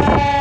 Yeah.